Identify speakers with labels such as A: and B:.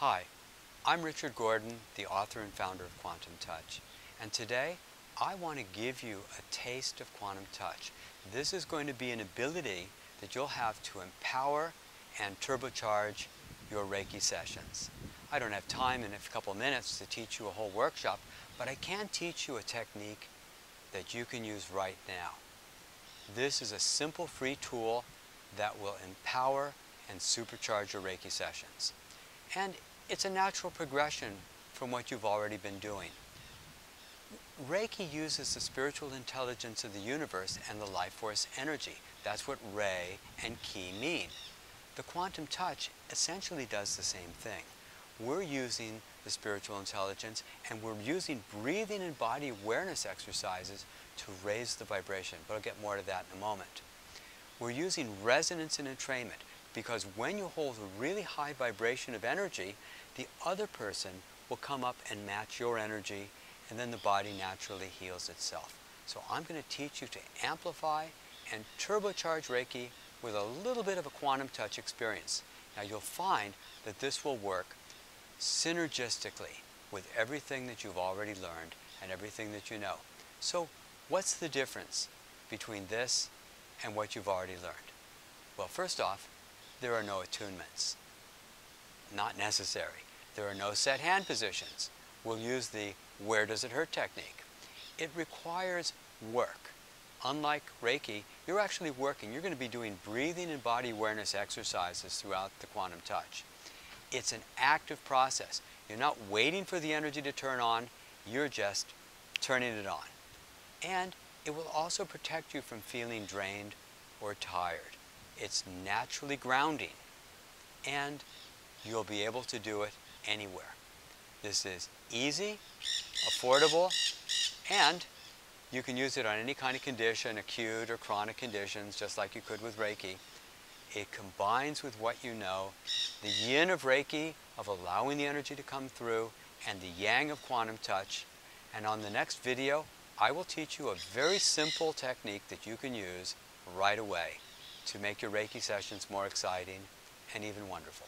A: Hi, I'm Richard Gordon, the author and founder of Quantum Touch. And today, I want to give you a taste of Quantum Touch. This is going to be an ability that you'll have to empower and turbocharge your Reiki sessions. I don't have time in a couple minutes to teach you a whole workshop, but I can teach you a technique that you can use right now. This is a simple free tool that will empower and supercharge your Reiki sessions. And it's a natural progression from what you've already been doing. Reiki uses the spiritual intelligence of the universe and the life force energy. That's what Rei and Ki mean. The quantum touch essentially does the same thing. We're using the spiritual intelligence and we're using breathing and body awareness exercises to raise the vibration. But I'll get more to that in a moment. We're using resonance and entrainment because when you hold a really high vibration of energy, the other person will come up and match your energy and then the body naturally heals itself. So I'm going to teach you to amplify and turbocharge Reiki with a little bit of a quantum touch experience. Now you'll find that this will work synergistically with everything that you've already learned and everything that you know. So what's the difference between this and what you've already learned? Well, first off, there are no attunements. Not necessary. There are no set hand positions. We'll use the where does it hurt technique. It requires work. Unlike Reiki, you're actually working. You're going to be doing breathing and body awareness exercises throughout the quantum touch. It's an active process. You're not waiting for the energy to turn on, you're just turning it on. And it will also protect you from feeling drained or tired. It's naturally grounding. And you'll be able to do it anywhere. This is easy, affordable, and you can use it on any kind of condition, acute or chronic conditions, just like you could with Reiki. It combines with what you know, the yin of Reiki, of allowing the energy to come through, and the yang of quantum touch. And on the next video, I will teach you a very simple technique that you can use right away to make your Reiki sessions more exciting and even wonderful.